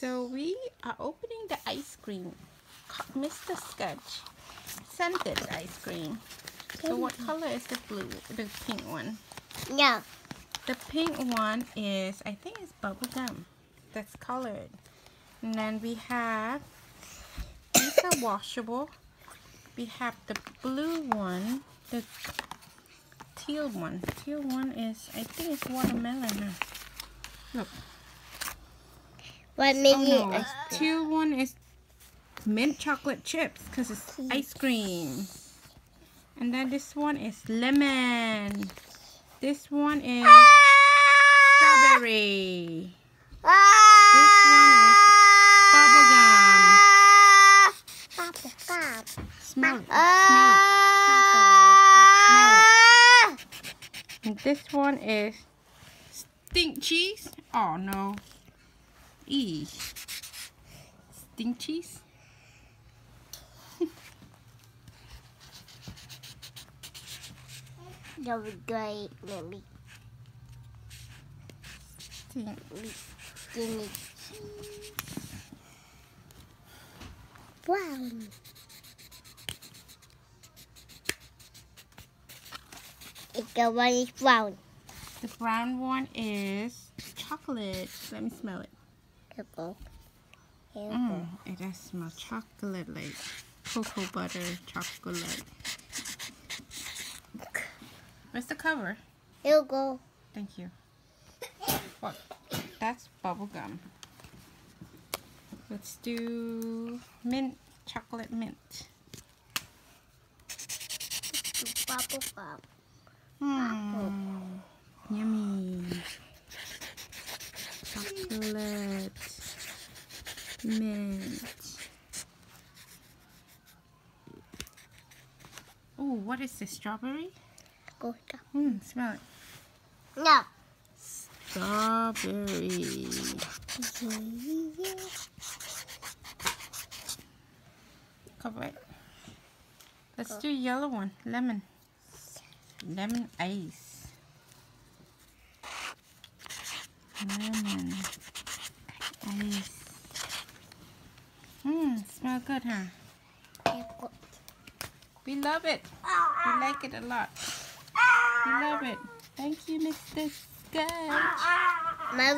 So we are opening the ice cream. Mr. Sketch scented ice cream. So what color is the blue, the pink one? Yeah. The pink one is, I think it's bubble gum. That's colored. And then we have, these are washable. We have the blue one, the teal one. Teal one is, I think it's watermelon. Huh? Look. What made Oh no, one is mint chocolate chips because it's ice cream. And then this one is lemon. This one is strawberry. This one is bubble. Smell it. Smell it. Ah! And this one is stink cheese. Oh no. E. Stink cheese. That was great. Let me Stink. brown. It's the one is brown. The brown one is chocolate. Let me smell it. Go. Mm, it does smell chocolate like cocoa butter chocolate. Where's the cover? you go. Thank you. What? That's bubble gum. Let's do mint, chocolate mint. Bubble gum. Hmm. Yummy. Chocolate. Mint. Oh, what is this? Strawberry? Go. go. Hmm, smell it. No. Strawberry. Cover it. Let's do yellow one. Lemon. Lemon ice. Lemon ice. Mmm, smell good, huh? We love it. We like it a lot. We love it. Thank you, Mr. Sketch. My.